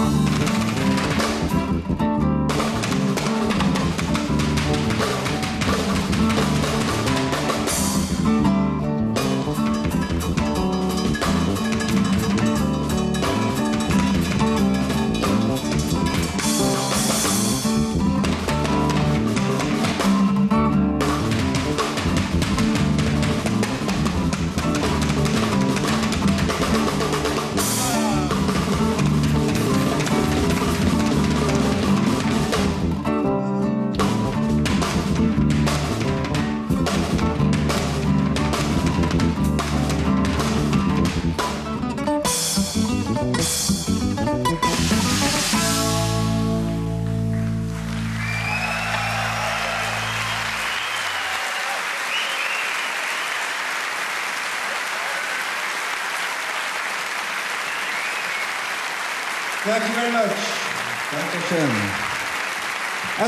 oh.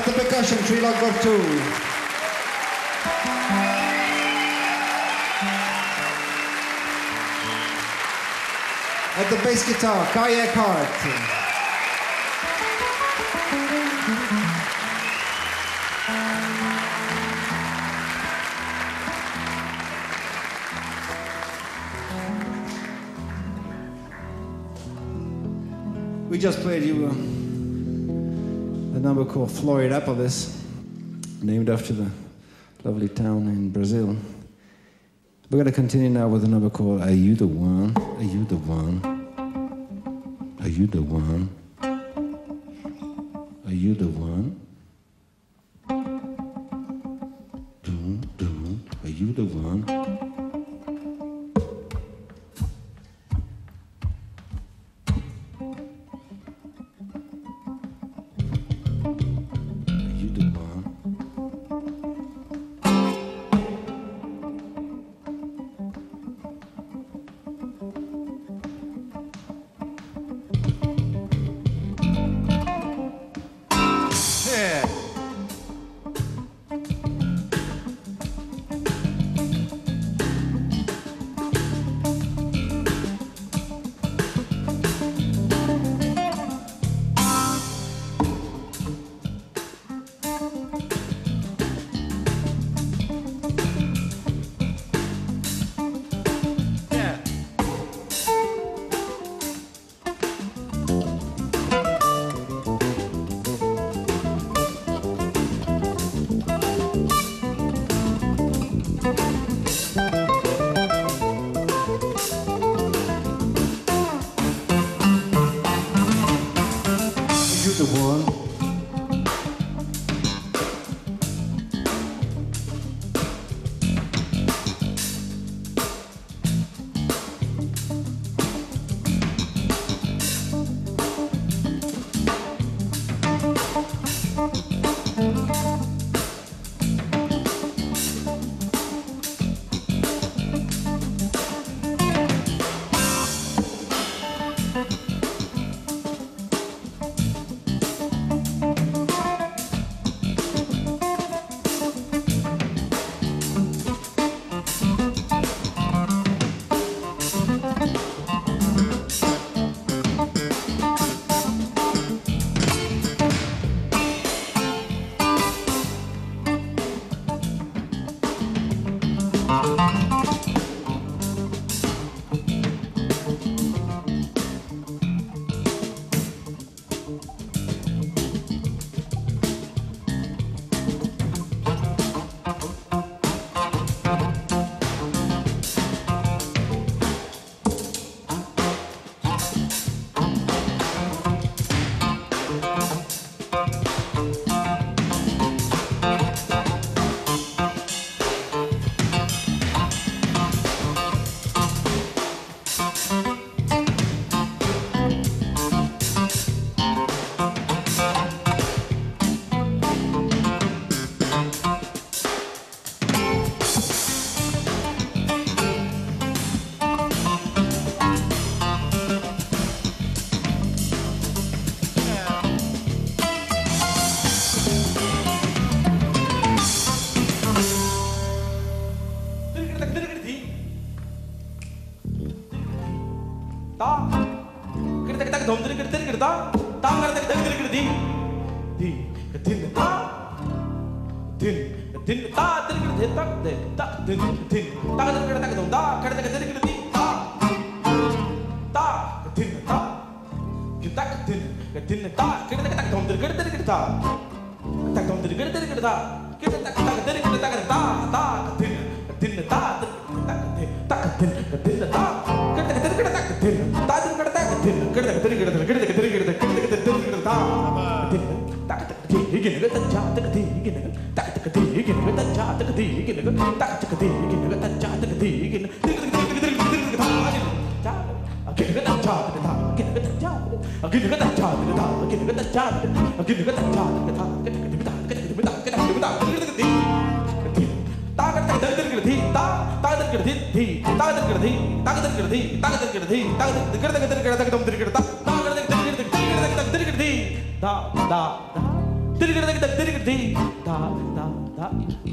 At the percussion, Trilog of Two. At the bass guitar, Kai Eckhardt. We just played you uh, called Florianapolis, named after the lovely town in Brazil. We're going to continue now with a number called Are You the One? Are You the One? Are You the One? Are You the One? Doom, doom. Are you the one?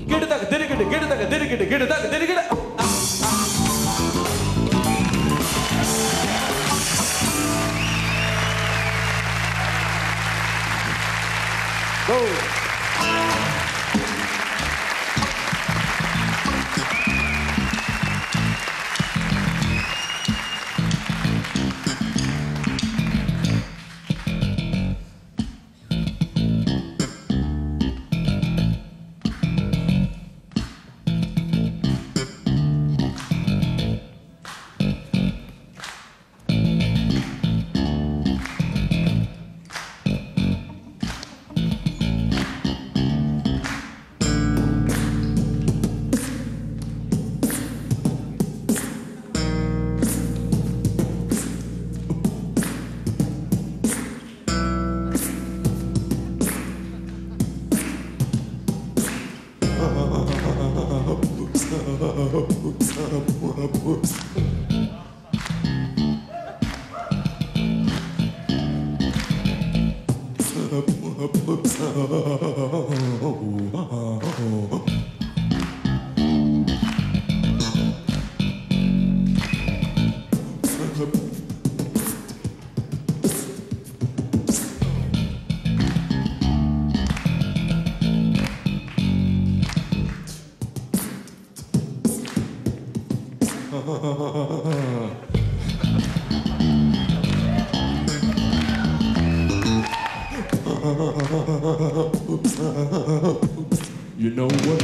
गिड़ तक दिल गिड़ गिड़ तक दिल गिड़ गिड़ तक दिल गिड़ You know what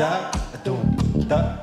da, dum, da.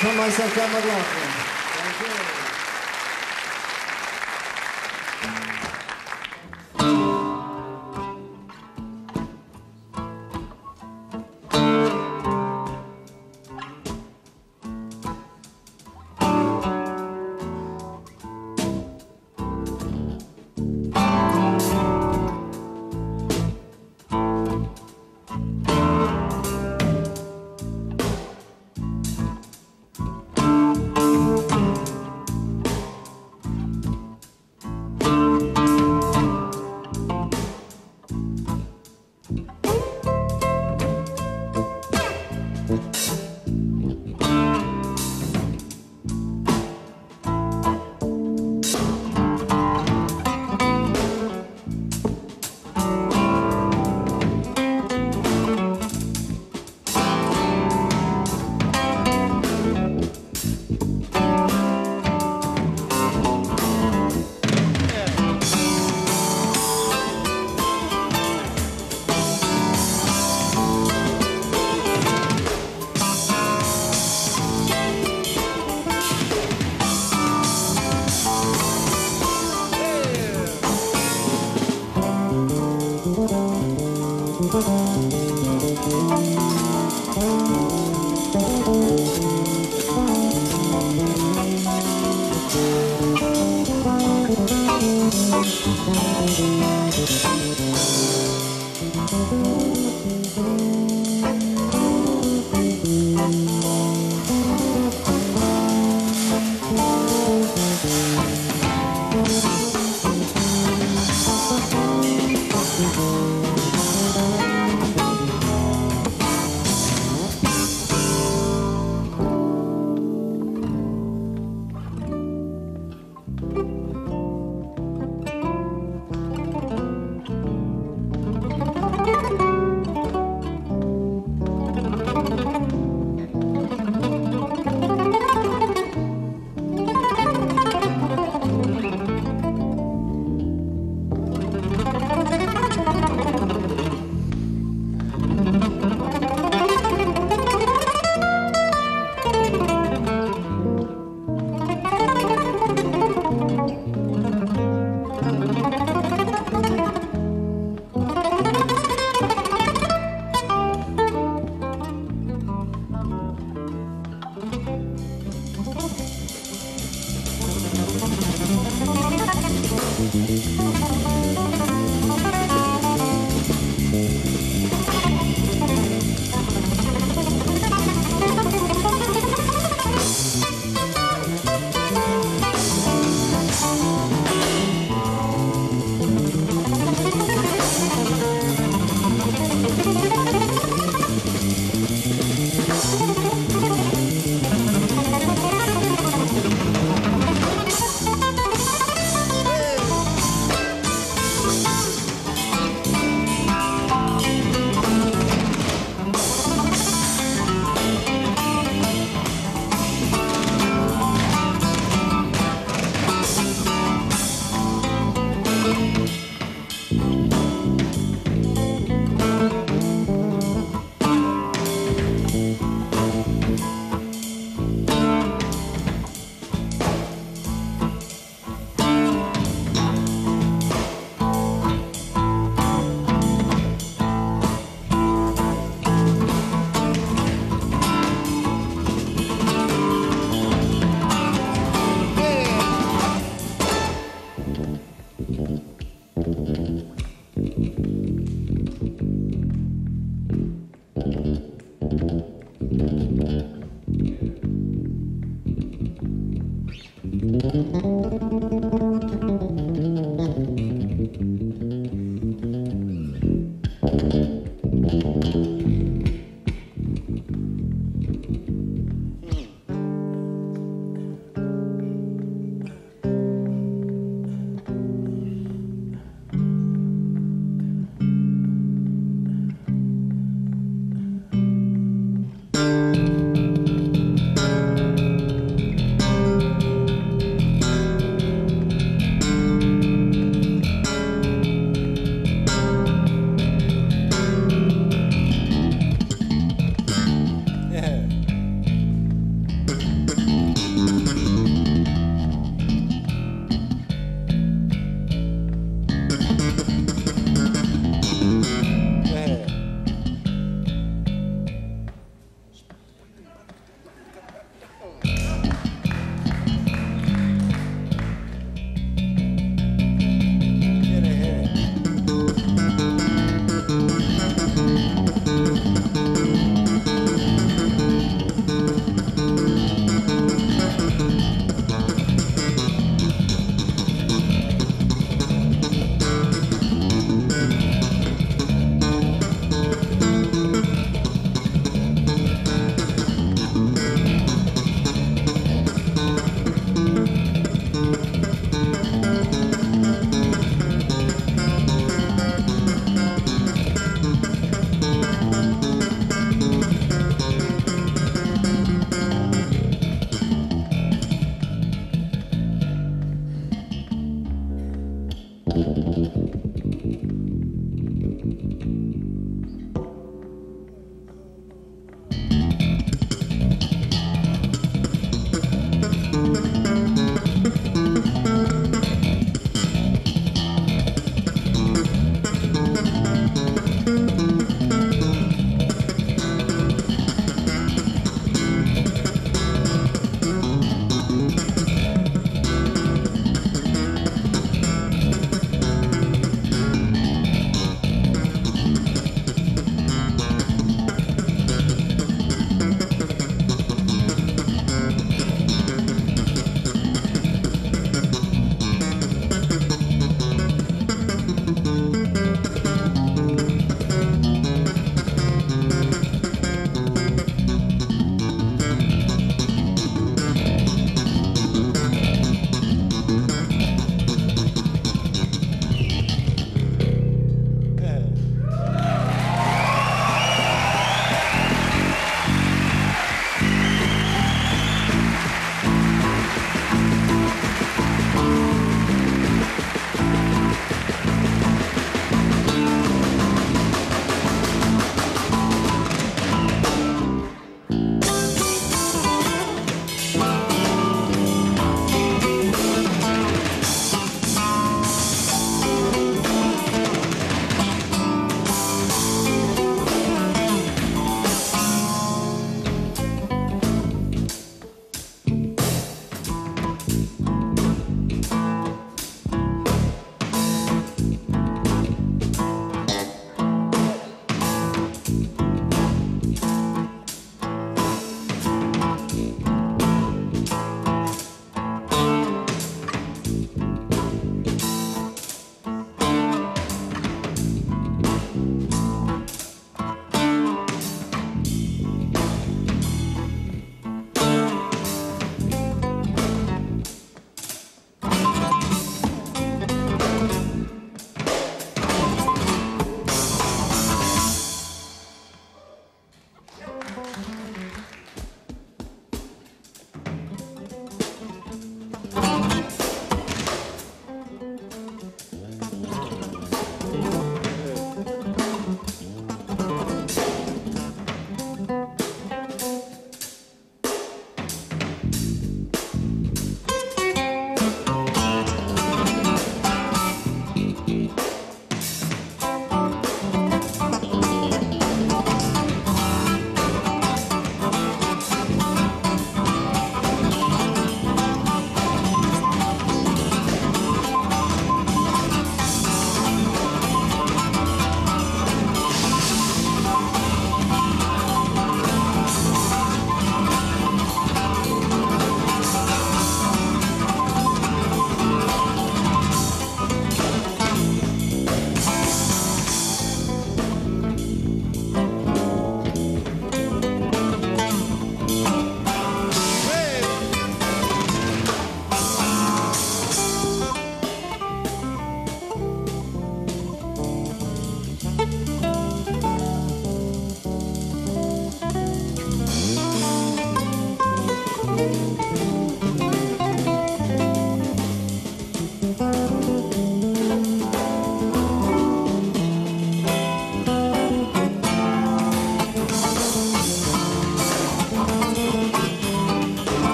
From myself, John McLaughlin.